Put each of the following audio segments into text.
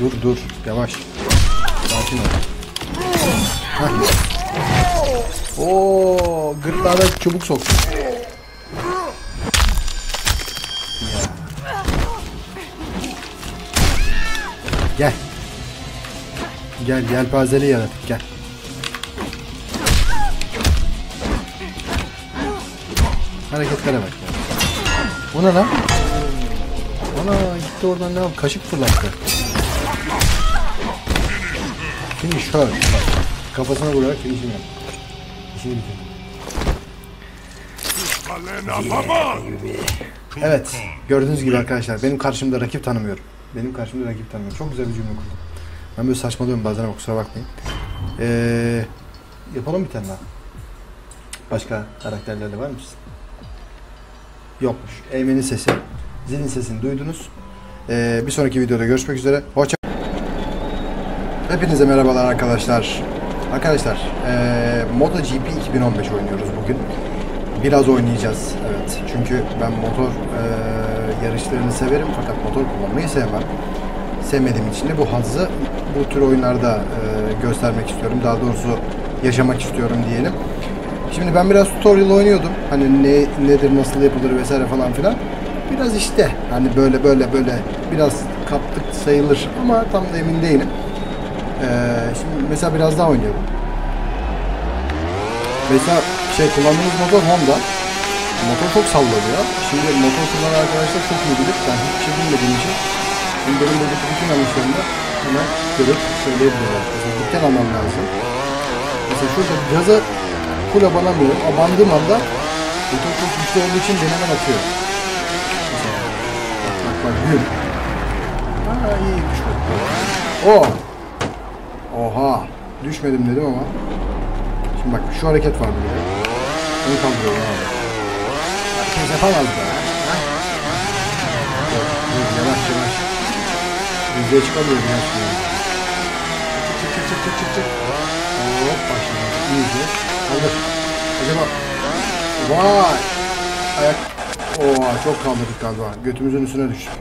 Dur dur. Yavaş. Sakin ol. Hah. Oo, gırtlağına çubuk soktu. Gel. Gel yelpazeli yaratık gel. Hareketlere bak. ya. Bu ne lan? Ana gitti oradan ne yap? Kaşık fırlattı. Finish her. Bak, Kafasına vurarak finish'ini yap. İşini bitir. Evet. Gördüğünüz gibi arkadaşlar benim karşımda rakip tanımıyorum. Benim karşımda rakip tanımıyorum. Çok güzel bir cümle kurdum. Ben böyle saçmalıyorum bazen ama kusura bakmayın. Ee, yapalım bir tane daha. Başka karakterlerle var mısın? Yokmuş. Eymen'in sesi, zilin sesini duydunuz. Ee, bir sonraki videoda görüşmek üzere. Hoşça Hepinize merhabalar arkadaşlar. Arkadaşlar, ee, MotoGP 2015 oynuyoruz bugün. Biraz oynayacağız, evet. Çünkü ben motor ee, yarışlarını severim fakat motor kullanmayı sevmem. Sevmediğim için de bu hazzı bu tür oyunlarda ee, göstermek istiyorum. Daha doğrusu yaşamak istiyorum diyelim. Şimdi ben biraz tutorial oynuyordum. Hani ne nedir, nasıl yapılır vesaire falan filan. Biraz işte hani böyle böyle böyle biraz kaptık sayılır ama tam da emin değilim. Ee, şimdi mesela biraz daha oynayalım. Mesela şey kullandığımız motor Honda. Motor çok sallanıyor. Şimdi motor kullanan arkadaşlar çok iyi bilir. Ben hiçbir şey bilmediğim için. Şimdi benim buradaki bütün yanlışlarımı hemen görüp söyleyebilirler. Mesela dikkat almam lazım. Mesela şurada gaza full abanamıyorum. Abandığım anda motor çok güçlü olduğu için beni atıyor. Mesela bak bak bak. Aa iyi. Oh! Oha! Düşmedim dedim ama. Şimdi bak şu hareket var burada. Onu kaldırıyorum abi. Herkes yapamaz be. Dur, dur, yavaş yavaş. Yüzeye çıkamıyorum ya şimdi. Çık çık çık çık çık çık. Hop başladı. İyice. Kaldır. Acaba. Vay! Ayak. Oha çok kaldırdık galiba. Götümüzün üstüne düştük.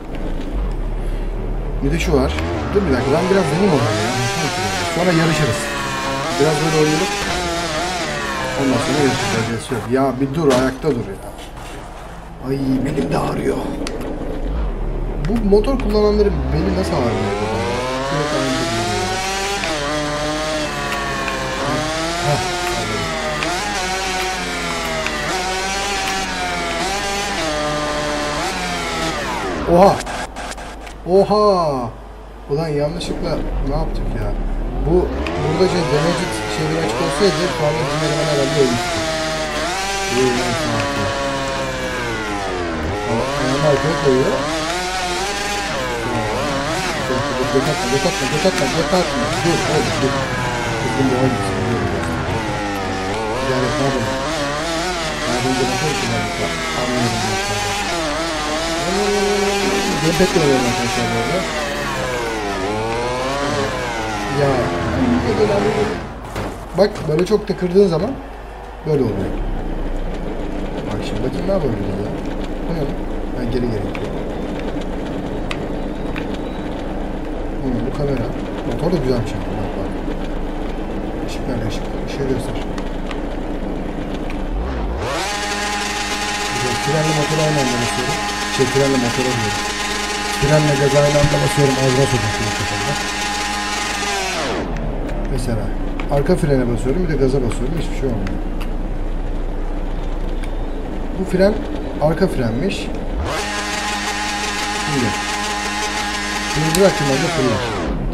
Bir de şu var. Dur bir dakika ben biraz deneyim onu ya. Sonra yarışırız. Biraz böyle oynayalım. Ondan sonra yok. Ya bir dur ayakta dur ya. Ay belim de ağrıyor. Bu motor kullananların beni nasıl ağrıyor. Oha! Oha! Ulan yanlışlıkla ne yaptık ya? Bu burada şey demecik şeyleri açık olsaydı bizim eleman herhalde ölmüştü. Bu yüzden şu an yapıyor. O ayağını arkaya koyuyor. Gökatma, gökatma, gökatma, gökatma. Dur, oğlum, dur. Kızgın boğa gitsin, dur ya. Yani yapalım? Ben önce motor kullanmışlar. Anlıyorum noktada. Ben bekliyorum arkadaşlar bu arada. Ya Bak böyle çok da kırdığın zaman böyle oluyor. Bak şimdi bakayım ne yapabiliriz ya. Bu? Ben geri geri gidiyorum. Bu kamera. Motor da güzelmiş bak bak. Işık nerede ışık? Işığı göster. Güzel. Frenle motoru aynı anda basıyorum. Şey frenle motoru alıyorum. Frenle gazı aynı anda basıyorum. Ağzına sokuyorum. Mesela arka frene basıyorum bir de gaza basıyorum hiçbir şey olmuyor. Bu fren arka frenmiş. Şimdi. Şimdi bıraktım de fırlar.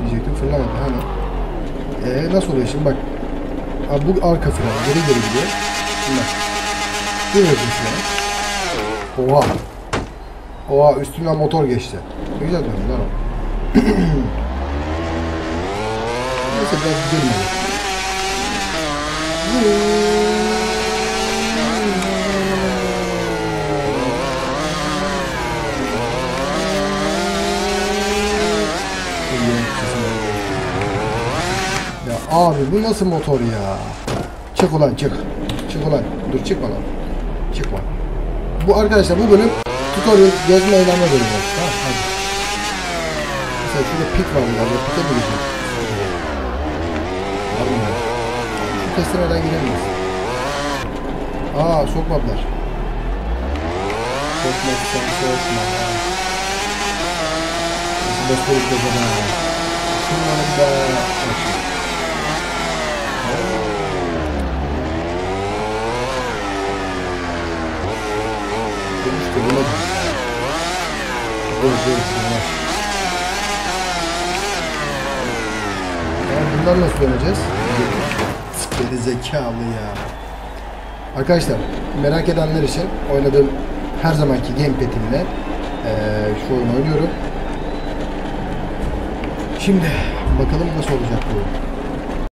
Diyecektim fırlamadı hani. Eee nasıl oluyor şimdi bak. Abi bu arka fren geri geri gidiyor. Şimdi bak. Dönüyorsun freni. Oha. Oha üstümden motor geçti. Güzel döndü lan o. Neyse biraz girmeyelim. Ya abi bu nasıl motor ya? Çık ulan çık. Çık ulan. Dur çıkma lan. Çıkma. Bu arkadaşlar bu bölüm tutorial gezme eğlenme bölümü. Tamam hadi. Mesela şurada pit var galiba. Pit'e mi Şu kesineden giremeyiz. Aa sokmadılar. Sokmazsan sokma. Nasıl basıyoruz da bana. Şunları daha açayım. Dönüştü buna da. Evet, evet, evet. Yani bundan nasıl döneceğiz? Geri zekalı ya. Arkadaşlar merak edenler için oynadığım her zamanki gamepad'imle eee şu oyunu oynuyorum. Şimdi bakalım nasıl olacak bu oyun.